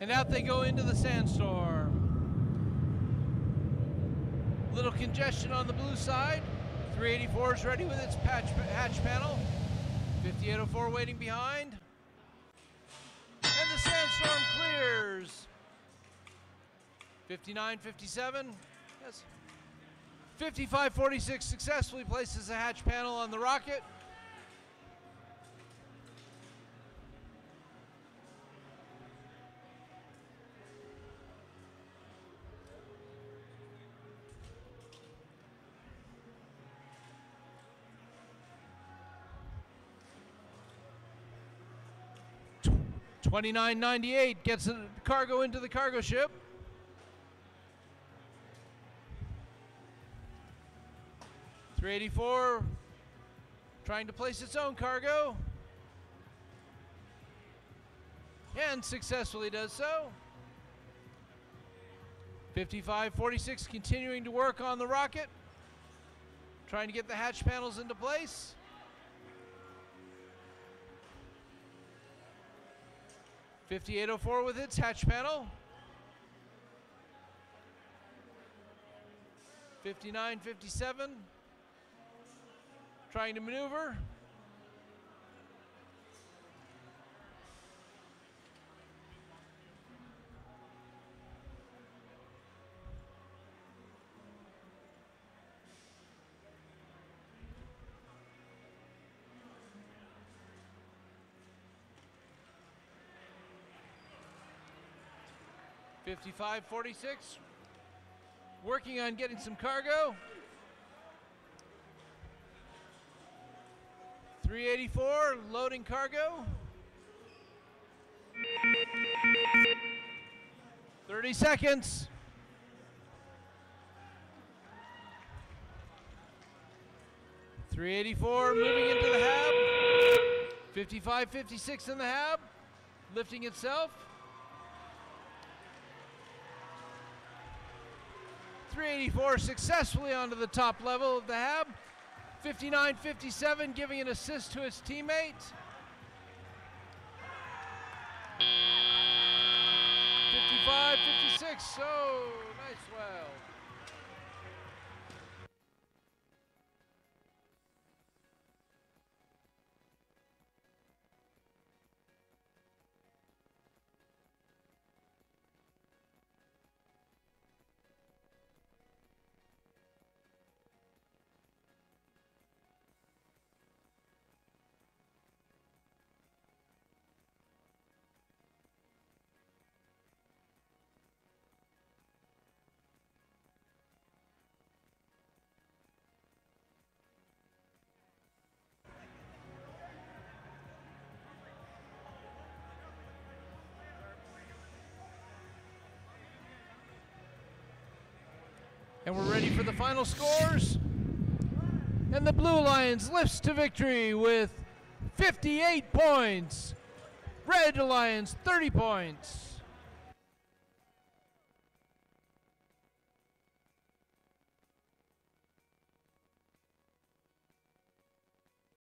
And out they go into the sandstorm. Little congestion on the blue side. 384 is ready with its patch, hatch panel. 5804 waiting behind. And the sandstorm clears. 5957. Yes. 5546 successfully places a hatch panel on the rocket. Twenty-nine ninety-eight gets the cargo into the cargo ship. Three eighty-four trying to place its own cargo. And successfully does so. 5546 continuing to work on the rocket. Trying to get the hatch panels into place. Fifty-eight oh four with its hatch panel. Fifty-nine fifty-seven. Trying to maneuver. Fifty-five forty-six. Working on getting some cargo. 384 loading cargo. 30 seconds. Three eighty four moving into the hab. Fifty five fifty six in the hab, lifting itself. 384 successfully onto the top level of the hab. 59 57 giving an assist to his teammate. 55 56. So nice well. And we're ready for the final scores. And the Blue Lions lifts to victory with 58 points. Red Lions 30 points.